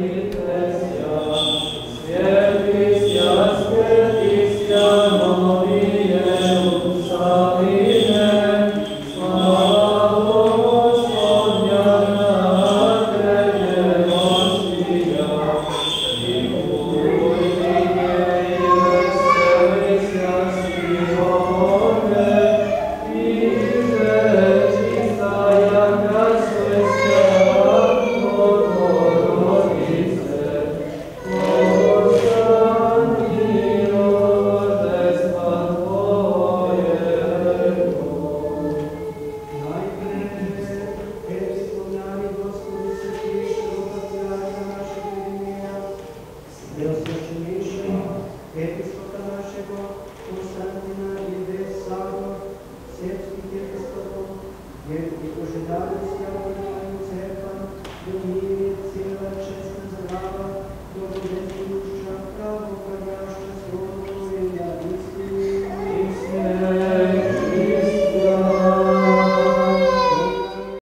Benedictus, Benedictus, Benedictus, Benedictus, jer osvećenišemo episkopa našego Konstantina i Vesavno, srpskih episkopov, jer